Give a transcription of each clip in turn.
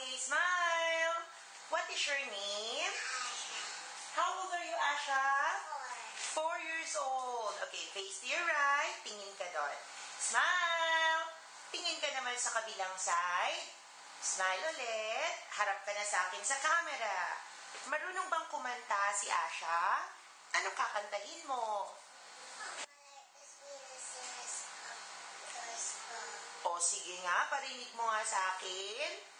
Okay, smile. What is your name? How old are you, Asha? Four years old. Okay, face to your right. Tingin ka doon. Smile. Tingin ka naman sa kabilang side. Smile ulit. Harap ka na sa akin sa camera. Marunong bang kumanta si Asha? Anong kakantahin mo? O sige nga, parinig mo nga sa akin.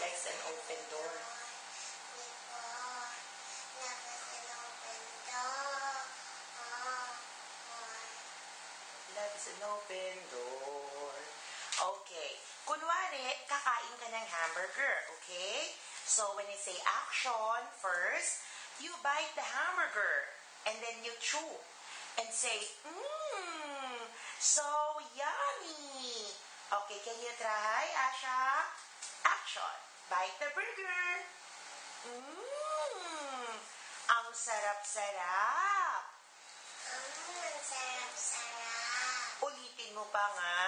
Likes an open door. Love is an open door. Okay. Kunwari, kakain ka ng hamburger, okay? So, when you say action, first, you bite the hamburger and then you chew and say, mmm, so yummy. Okay, can you try, Asha? Action. Bite the burger. Mmm, ang sarap-sarap. Ulitin mo pa nga.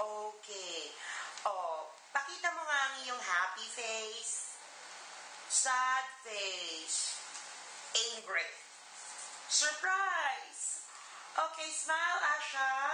Okay. Oh, pakita mo nga ang iyong happy face, sad face, angry, surprise. Okay, smile, Asha.